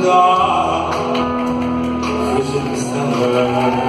Yolunda Gözüm sana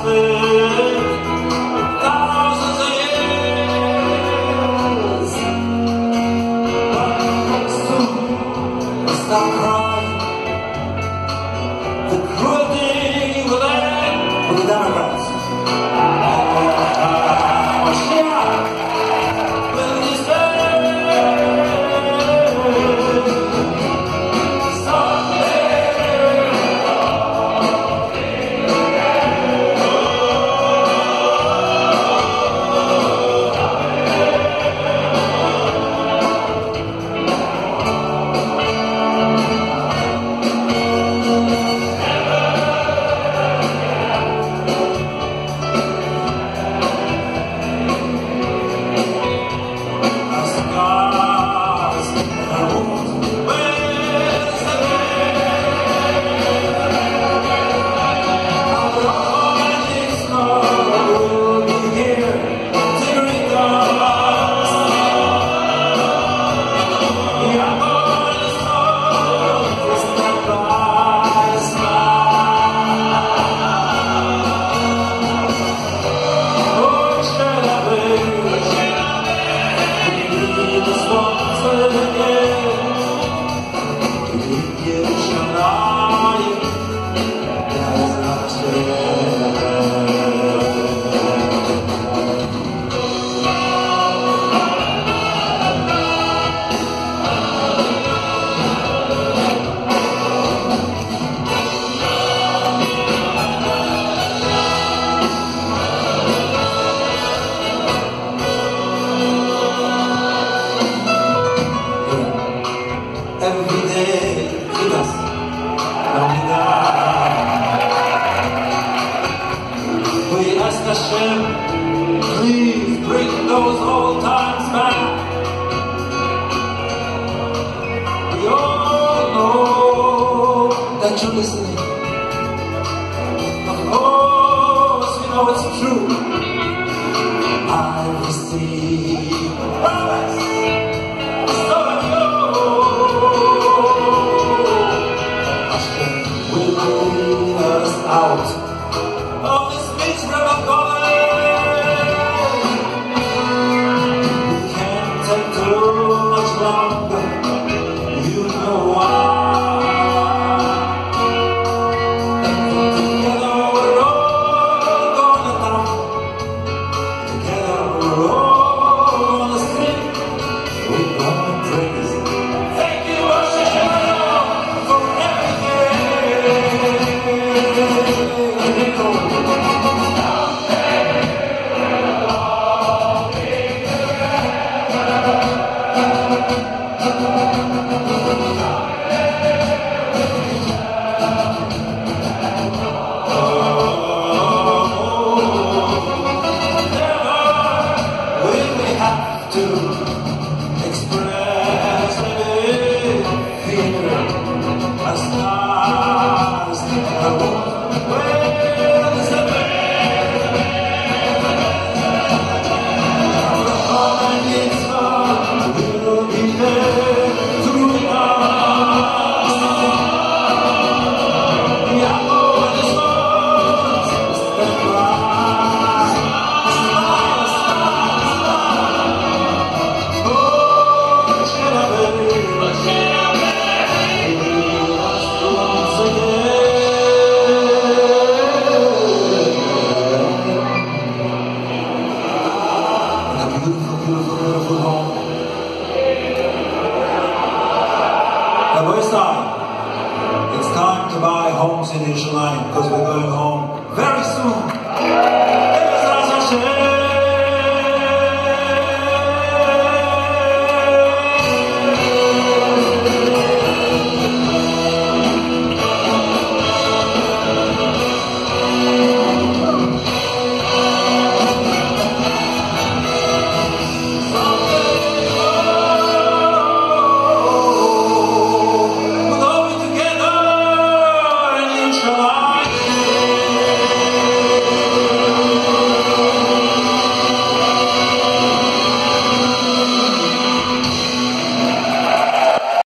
Stop crying. The cruelty will end. without a Hashem, please bring those old times back. We all know that you're listening. Of course, you know it's true. I see. time to buy homes in Israel, because we're going home very soon.